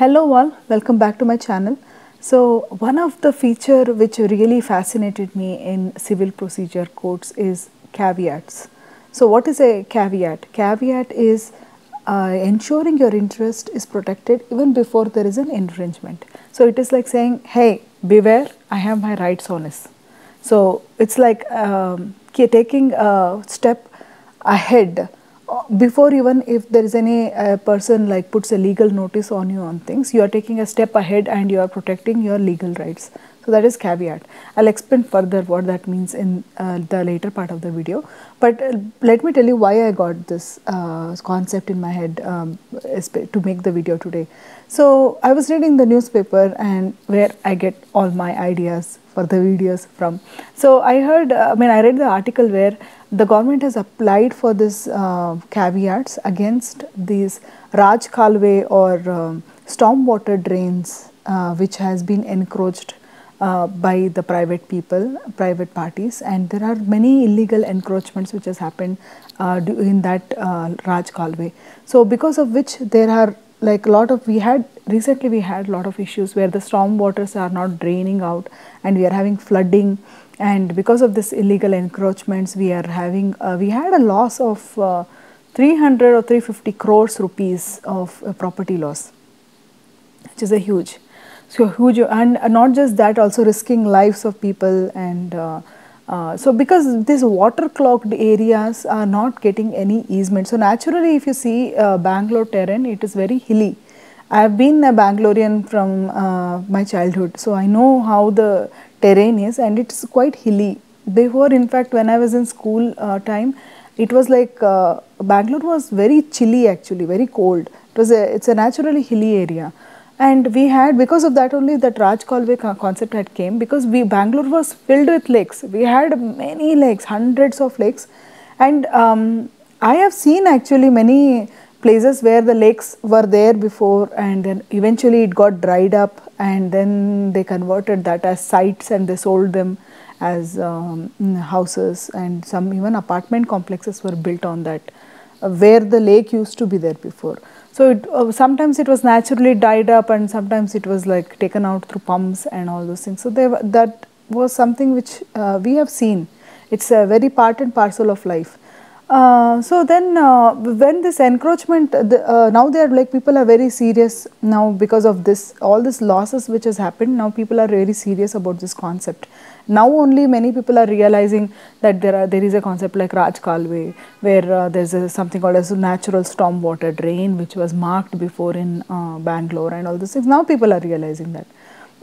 Hello all, welcome back to my channel. So one of the feature which really fascinated me in civil procedure codes is caveats. So what is a caveat? Caveat is uh, ensuring your interest is protected even before there is an infringement. So it is like saying, hey, beware, I have my rights on this. So it's like um, taking a step ahead before even if there is any uh, person like puts a legal notice on you on things you are taking a step ahead and you are protecting your legal rights. So that is caveat. I'll explain further what that means in uh, the later part of the video. But uh, let me tell you why i got this uh, concept in my head um, to make the video today. So i was reading the newspaper and where i get all my ideas for the videos from. So i heard i mean i read the article where the government has applied for this uh, caveats against these Raj or um, stormwater drains uh, which has been encroached uh, by the private people, private parties and there are many illegal encroachments which has happened uh, in that uh, Raj. So because of which there are like a lot of we had recently we had a lot of issues where the storm waters are not draining out and we are having flooding and because of this illegal encroachments we are having uh, we had a loss of uh, 300 or 350 crores rupees of uh, property loss which is a huge so huge and not just that also risking lives of people and uh, uh, so because these water clogged areas are not getting any easement. So naturally if you see uh, Bangalore terrain it is very hilly. I have been a Bangalorean from my childhood. So I know how the terrain is and it's quite hilly. Before in fact when I was in school uh, time it was like uh, Bangalore was very chilly actually very cold. It was a it's a naturally hilly area and we had because of that only that Raj concept had came because we Bangalore was filled with lakes. We had many lakes hundreds of lakes and um, I have seen actually many places where the lakes were there before and then eventually it got dried up and then they converted that as sites and they sold them as um, houses and some even apartment complexes were built on that uh, where the lake used to be there before. So it, uh, sometimes it was naturally dried up and sometimes it was like taken out through pumps and all those things. So that was something which uh, we have seen. It's a very part and parcel of life. Uh, so then uh, when this encroachment the, uh, now they are like people are very serious now because of this all this losses which has happened. Now people are very serious about this concept. Now only many people are realizing that there are there is a concept like Raj where uh, there's something called as natural storm water drain which was marked before in uh, Bangalore and all these things. Now people are realizing that.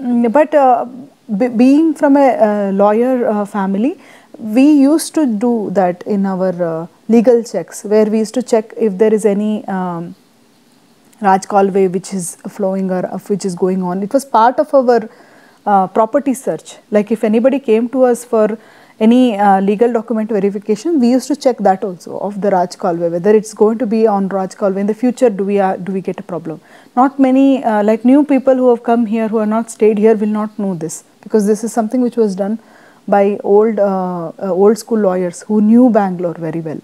Mm, but being from a lawyer family we used to do that in our uh, legal checks where we used to check if there is any um, Raj which is flowing or which is going on. It was part of our uh, property search. Like if anybody came to us for any uh, legal document verification, we used to check that also of the Rajakaluve, whether it's going to be on Rajakaluve in the future, do we, uh, do we get a problem? Not many, uh, like new people who have come here, who are not stayed here will not know this because this is something which was done by old, uh, uh, old school lawyers who knew Bangalore very well.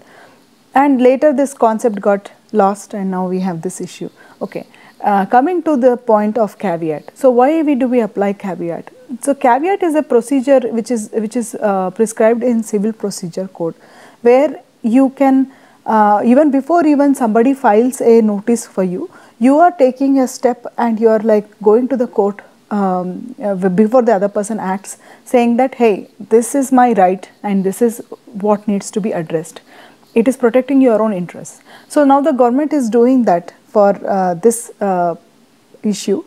And later this concept got lost and now we have this issue. Okay. Uh, coming to the point of caveat. So why we do we apply caveat? So caveat is a procedure which is which is uh, prescribed in civil procedure code where you can uh, even before even somebody files a notice for you, you are taking a step and you are like going to the court um, uh, before the other person acts saying that hey this is my right and this is what needs to be addressed. It is protecting your own interests. So now the government is doing that for uh, this uh, issue.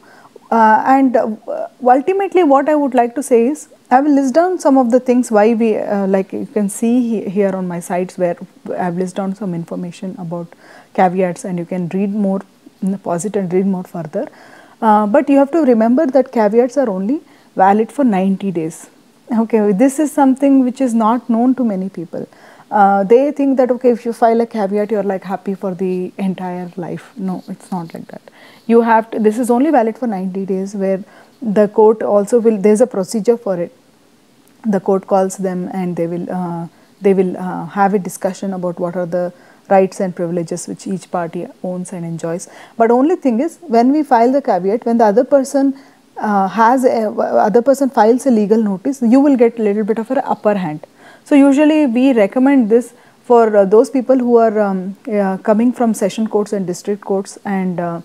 Uh, and uh, ultimately what I would like to say is I will list down some of the things why we uh, like you can see here on my sites where I have listed down some information about caveats and you can read more pause it and read more further. Uh, but you have to remember that caveats are only valid for 90 days. Okay, this is something which is not known to many people. Uh, they think that okay, if you file a caveat, you're like happy for the entire life. No, it's not like that. You have to, this is only valid for 90 days where the court also will, there's a procedure for it. The court calls them and they will, uh, they will uh, have a discussion about what are the rights and privileges which each party owns and enjoys. But only thing is when we file the caveat, when the other person uh, has a, other person files a legal notice, you will get a little bit of an upper hand. So usually we recommend this for uh, those people who are um, uh, coming from session courts and district courts and uh,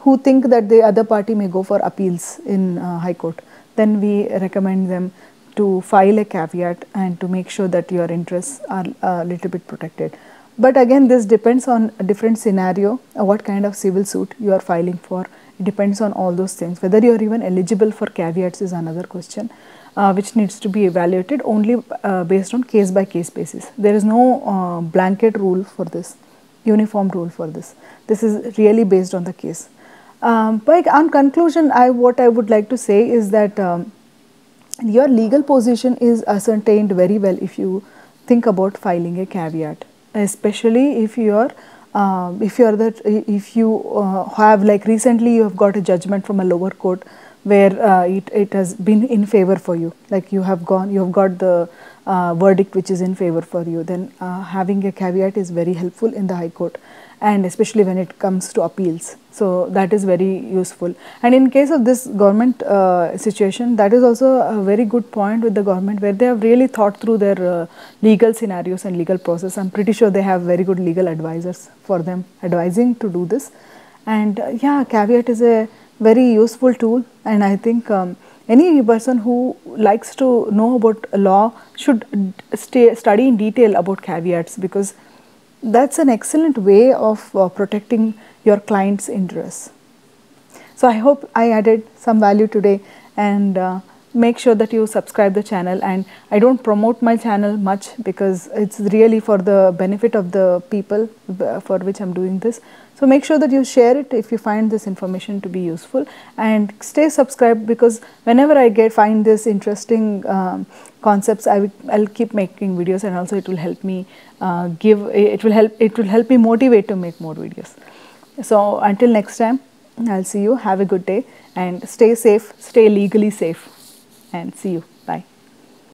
who think that the other party may go for appeals in uh, high court. Then we recommend them to file a caveat and to make sure that your interests are a little bit protected. But again this depends on a different scenario, uh, what kind of civil suit you are filing for. It depends on all those things. Whether you are even eligible for caveats is another question uh, which needs to be evaluated only uh, based on case by case basis. There is no uh, blanket rule for this, uniform rule for this. This is really based on the case. Um, but on conclusion, I what I would like to say is that um, your legal position is ascertained very well if you think about filing a caveat, especially if you are uh, if you are that if you uh, have like recently you have got a judgment from a lower court where uh, it, it has been in favor for you. Like you have gone you have got the uh, verdict which is in favor for you. Then uh, having a caveat is very helpful in the high court and especially when it comes to appeals. So that is very useful. And in case of this government uh, situation that is also a very good point with the government where they have really thought through their uh, legal scenarios and legal process. I'm pretty sure they have very good legal advisors for them advising to do this. And uh, yeah caveat is a very useful tool. And I think um, any person who likes to know about law should stay, study in detail about caveats because that's an excellent way of uh, protecting your client's interests. So I hope I added some value today and uh, make sure that you subscribe the channel and I don't promote my channel much because it's really for the benefit of the people for which I'm doing this. So make sure that you share it if you find this information to be useful and stay subscribed because whenever I get find this interesting um, concepts I will keep making videos and also it will help me uh, give it will help it will help me motivate to make more videos. So until next time I'll see you have a good day and stay safe stay legally safe and see you.